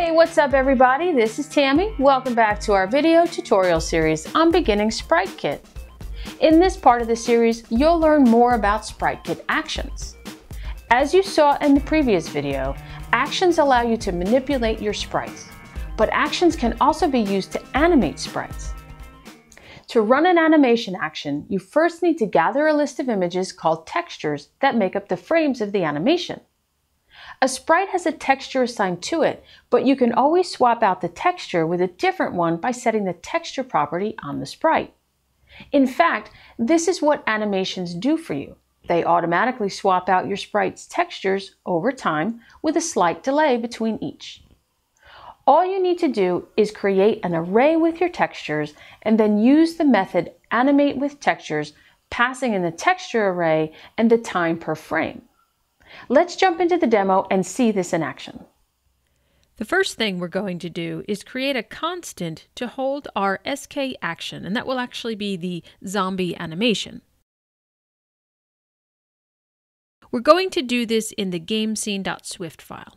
Hey, what's up everybody? This is Tammy. Welcome back to our video tutorial series on beginning Sprite Kit. In this part of the series, you'll learn more about Sprite Kit actions. As you saw in the previous video, actions allow you to manipulate your sprites, but actions can also be used to animate sprites. To run an animation action, you first need to gather a list of images called textures that make up the frames of the animation. A sprite has a texture assigned to it, but you can always swap out the texture with a different one by setting the texture property on the sprite. In fact, this is what animations do for you. They automatically swap out your sprite's textures over time with a slight delay between each. All you need to do is create an array with your textures and then use the method animate with textures, passing in the texture array and the time per frame. Let's jump into the demo and see this in action. The first thing we're going to do is create a constant to hold our SK action, and that will actually be the zombie animation. We're going to do this in the gamescene.swift file.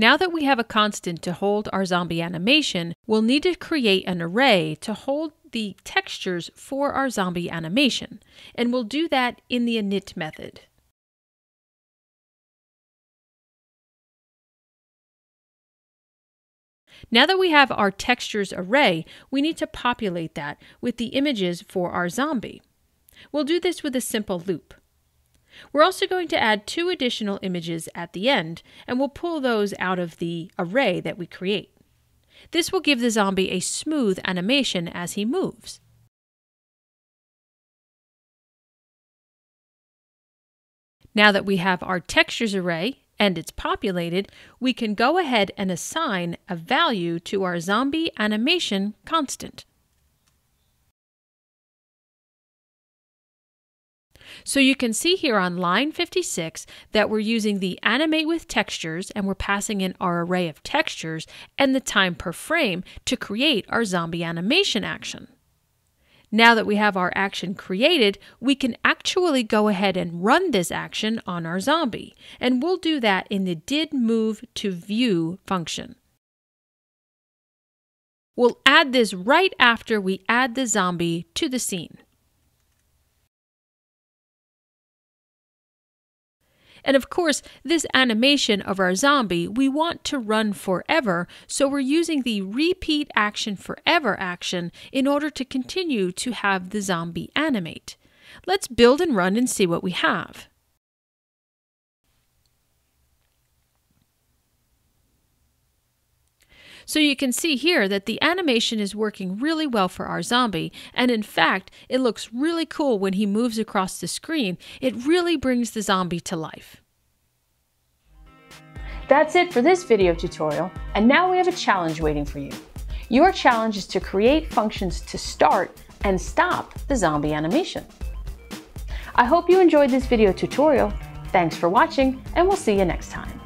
Now that we have a constant to hold our zombie animation, we'll need to create an array to hold the textures for our zombie animation, and we'll do that in the init method. Now that we have our textures array, we need to populate that with the images for our zombie. We'll do this with a simple loop. We're also going to add two additional images at the end, and we'll pull those out of the array that we create. This will give the zombie a smooth animation as he moves. Now that we have our textures array and it's populated, we can go ahead and assign a value to our zombie animation constant. So you can see here on line 56 that we're using the animate with textures and we're passing in our array of textures and the time per frame to create our zombie animation action. Now that we have our action created, we can actually go ahead and run this action on our zombie. And we'll do that in the did move to view function. We'll add this right after we add the zombie to the scene. And of course, this animation of our zombie, we want to run forever, so we're using the repeat action forever action in order to continue to have the zombie animate. Let's build and run and see what we have. So you can see here that the animation is working really well for our zombie, and in fact, it looks really cool when he moves across the screen. It really brings the zombie to life. That's it for this video tutorial, and now we have a challenge waiting for you. Your challenge is to create functions to start and stop the zombie animation. I hope you enjoyed this video tutorial. Thanks for watching, and we'll see you next time.